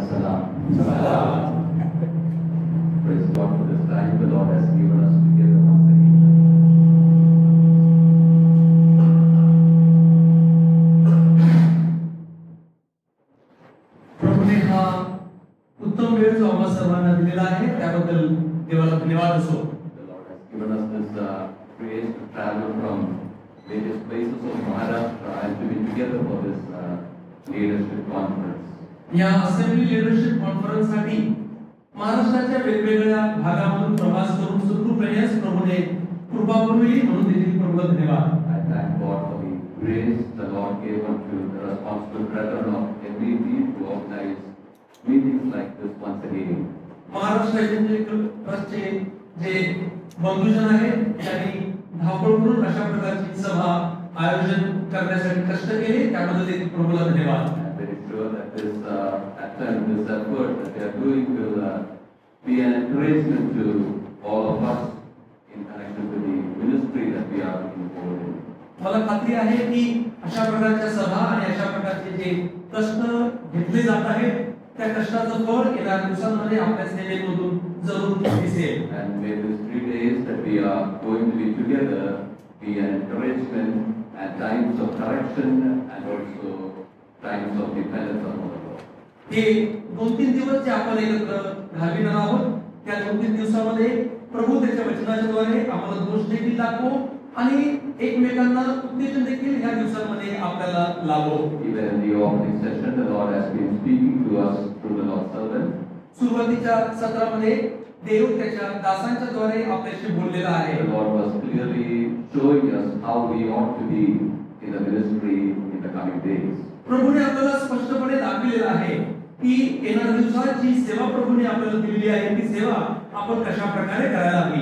salam. Praise God for this time the Lord has given us together once again. प्रभूने हा उत्तम वेळ जो आम्हा सर्वांना दिलेला आहे त्याबद्दल देवाला धन्यवाद असो given us this uh, grace to travel from various places of Maharashtra and to be together for this uh, leadership conference. या असेंब्ली लिडरशिप कॉन्फरन्स साठी महाराष्ट्राच्या वेगवेगळ्या भागामधून प्रवास करून सुखरूप येण्यास प्रभूने कृपा करूही म्हणून देखील प्रभूला धन्यवाद grace the Lord gave unto the responsible brethren of MBB to organize meetings like this once again. Maharashtra agency ट्रस्टचे जे बंधुजन आहेत त्यांनी धावपळ करून अशा प्रकारची सभा आयोजन करण्यासाठी कष्ट केले त्याबद्दल प्रभूला धन्यवाद very sure that this uh, attempt, this effort that they are doing will uh, be an encouragement to all of us in connection with the ministry that we are involved in. मला खात्री आहे की अशा प्रकारच्या सभा आणि अशा प्रकारचे जे कष्ट घेतले जात आहेत त्या कष्टाचं फळ येणाऱ्या दिवसांमध्ये आपल्या सेवेमधून जरूर दिसेल And may these three days that we are going to be together be an encouragement and times of correction and also times of dependence on the Lord. हे दोन तीन दिवस जे आपण एकत्र घालविणार आहोत त्या दोन तीन दिवसामध्ये प्रभू त्याच्या वचनाच्या द्वारे आम्हाला दोष देखील दाखवो आणि एकमेकांना उत्तेजन देखील ह्या दिवसांमध्ये आपल्याला लाभो Even in the opening session, the Lord has been speaking to us through the Lord's servant. सुरुवातीच्या सत्रामध्ये देव त्याच्या दासांच्या द्वारे आपल्याशी बोललेला आहे The Lord was clearly showing us how we ought to be in the ministry in the coming days. प्रभूने आपल्याला स्पष्टपणे दाखविलेलं आहे की येणाऱ्या दिवसात जी सेवा प्रभूने आपल्याला दिलेली आहे ती सेवा आपण कशा प्रकारे करायला हवी.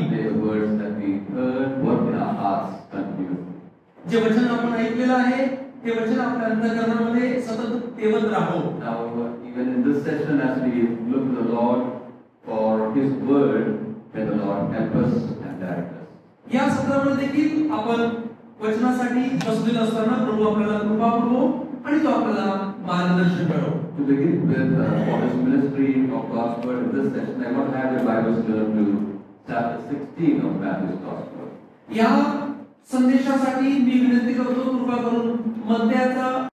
जे वचन आपण ऐकलेलं आहे ते वचन आपल्या अंतकरणामध्ये सतत तेवत राहो Now, even in this session, as we look to the Lord for His word, may the Lord help us and direct us. या सत्रामध्ये देखील आपण वचनासाठी बसलेलो असताना प्रभू आपल्याला कृपा करो आणि तो आपल्याला मार्गदर्शन करो To begin with, uh, for this ministry of God's word in this session, I want to have your Bibles turn to chapter 16 of Matthew's Gospel. या संदेशासाठी मी विनंती करतो कृपा करून मध्याचा